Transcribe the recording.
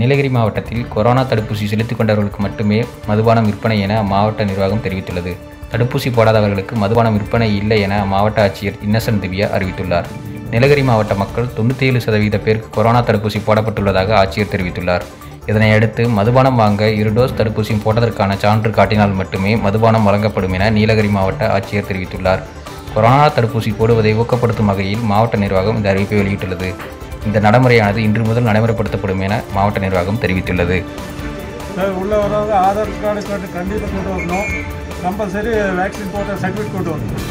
நீலகிரி மாவட்டத்தில் கொரோனா தடுப்பூசி செலுத்திக் கொண்டவர்களுக்கு மட்டுமே மதுபானம் விற்பனை என அம்மாவட்ட நிர்வாகம் தெரிவித்துள்ளது. தடுப்பூசி போடாதவர்களுக்கு மதுபானம் விற்பனை இல்லை என அம்மாவட்ட ஆட்சியர் இன்னசென்ட் திவ்யா அறிவித்துள்ளார். நீலகிரி மாவட்ட மக்கள் தொண்ணூற்றி ஏழு சதவீத பேருக்கு கொரோனா தடுப்பூசி போடப்பட்டுள்ளதாக ஆட்சியர் தெரிவித்துள்ளார். இதனையடுத்து மதுபானம் வாங்க இரு டோஸ் தடுப்பூசி போட்டதற்கான சான்று காட்டினால் மட்டுமே மதுபானம் வழங்கப்படும் என நீலகிரி மாவட்ட ஆட்சியர் தெரிவித்துள்ளார். கொரோனா தடுப்பூசி போடுவதை ஊக்கப்படுத்தும் வகையில் மாவட்ட நிர்வாகம் இந்த அறிவிப்பை வெளியிட்டுள்ளது. இந்த நடைமுறையானது இன்று முதல் நடைமுறைப்படுத்தப்படும் என மாவட்ட நிர்வாகம் தெரிவித்துள்ளது. சார் உள்ளே ஆதார் கார்டு கார்டு கண்டிப்பாக கொண்டு வரணும். கம்பல்சரி வேக்சின் போட்ட சர்டிஃபிகேட் கொண்டு வரணும்.